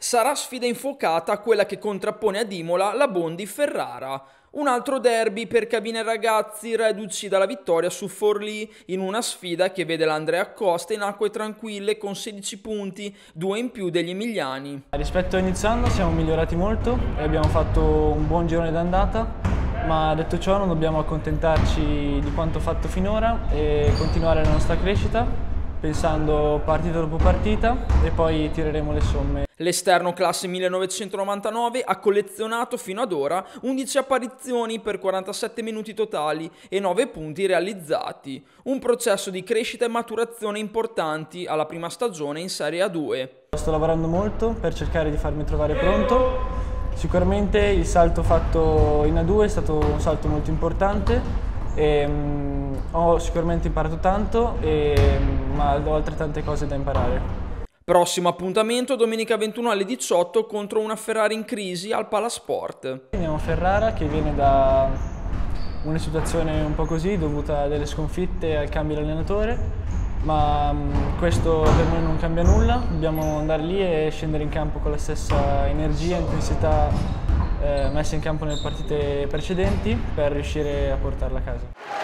Sarà sfida infuocata quella che contrappone ad Imola la Bondi-Ferrara. Un altro derby per cabine ragazzi reduci dalla vittoria su Forlì in una sfida che vede l'Andrea Costa in acque tranquille con 16 punti, due in più degli emiliani. Rispetto a inizio anno siamo migliorati molto e abbiamo fatto un buon girone d'andata, ma detto ciò non dobbiamo accontentarci di quanto fatto finora e continuare la nostra crescita pensando partita dopo partita e poi tireremo le somme. L'esterno classe 1999 ha collezionato fino ad ora 11 apparizioni per 47 minuti totali e 9 punti realizzati, un processo di crescita e maturazione importanti alla prima stagione in Serie A2. Sto lavorando molto per cercare di farmi trovare pronto, sicuramente il salto fatto in A2 è stato un salto molto importante e, um, ho sicuramente imparato tanto, e, ma ho altrettante cose da imparare. Prossimo appuntamento domenica 21 alle 18 contro una Ferrari in crisi al Palasport. Andiamo a Ferrara che viene da una situazione un po' così dovuta a delle sconfitte al cambio di allenatore, ma questo per noi non cambia nulla, dobbiamo andare lì e scendere in campo con la stessa energia e intensità messe in campo nelle partite precedenti per riuscire a portarla a casa.